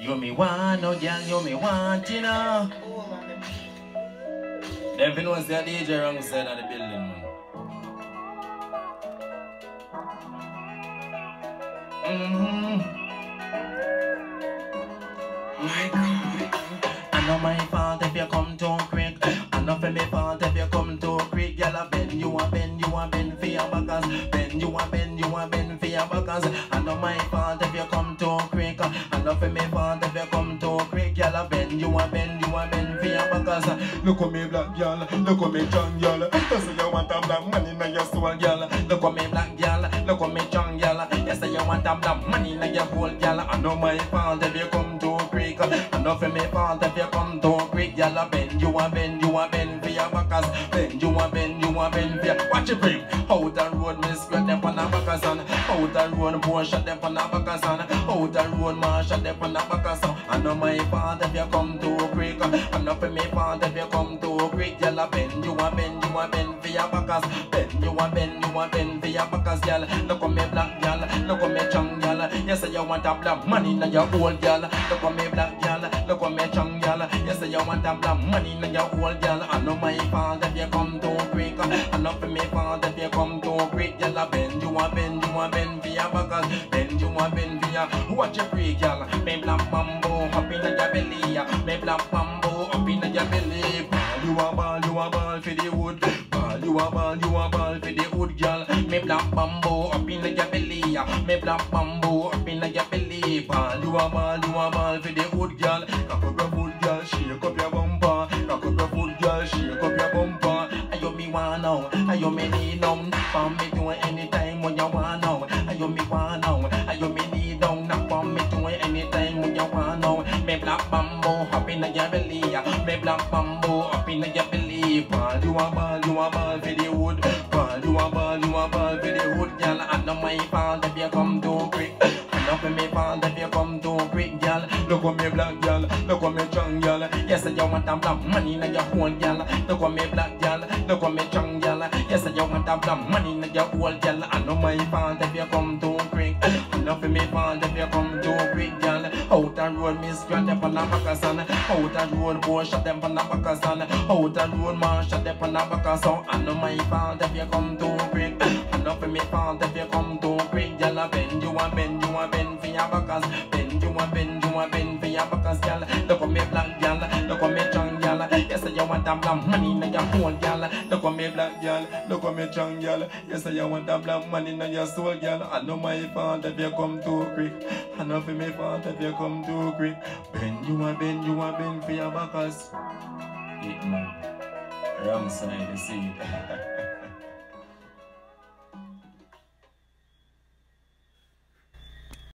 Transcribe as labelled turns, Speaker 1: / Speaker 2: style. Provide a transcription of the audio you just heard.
Speaker 1: You me want, no girl, you me want, you know. Fi know say DJ wrong side of the building, man. Mm-hmm. My God. I know my fault if you come too quick. I know for me fault if you come too quick. Girl, I bend you a bend, you a bend for your backers. Bend you a bend, you a bend for your backers. I know my For me if you come too quick. Girl, I bend you a bend, you a bend for your backers. Look at me black girl, look at me young girl. You say you want a black man in your soul, girl. Look at me black girl, look at me young girl. You say you want a black man in your whole girl. I know my if you come too quick. I know for me if you come too quick. Girl, I bend you a bend, you a bend for your backers. Bend you a bend, you a bend for your. Watch it bring. Out the road, me spread them on the backers on. Out the road, boy, shut them on the backers on. Out the road, man, shut them on the backers on. I know my fault if you come too quick. Uh, I know for me fault if you come too quick. Girl, I bend you a bend, you a bend for your backers. Bend you a bend, you a bend for your backers, girl. Look at me black girl, look at me young girl. You say you want a black money in your old girl. Look at me black girl, look at me young girl. You say you want a black money in your old girl. I know my fault if you come too quick. Uh, I know for me fault if you come too quick. Girl, I bend you a bend, you a bend for your backers. Watch your free girl. Me black bamboo up in your belly. Me black bamboo up in your belly. You a ball, you a ball for the wood. Ball, you a ball, you a ball for the wood, girl. Me black bamboo up in your belly. Me black bamboo up in your belly. Ball, you a ball, you a ball for the wood, girl. Cock up your foot, girl. Shake up your bumper. Cock up your foot, girl. Shake up your bumper. Ayo me want now. Ayo me need now. For me do it anytime when you want now. Ayo me want now. Me black bamboo up in your belly. Me black bamboo up in your belly. Ball, you a ball, you a ball for the wood. Ball, you a ball, you a ball for the wood, girl. I know my fault if you come too quick. I know for me fault if you come too quick, girl. Look at me black girl, look at me young girl. Yes, you want a black money in your whole girl. Look at me black girl, look at me young girl. Yes, you want a black money in your whole girl. I know my fault if you come too quick. Know for me fault if you come too quick, girl. Out the road, miss grant them on the back son. Out the road, boy, shut them on the back son. Out the road, man, shut them on the back son. I know my fault if you come too quick. Know for me fault if you come too quick, girl. Bend you a bend, you a bend for your backers. Bend you a bend, you a bend for your backers, girl. Yes, you want a black money in your whole girl. Look at me black girl, look at me young girl. Yes, you want a black money in your soul, girl. I know my fault if you come too quick. I know for me fault if you come too quick. Bend you a bend, you a bend for your backers. Yeah, man. Wrong side, you see it.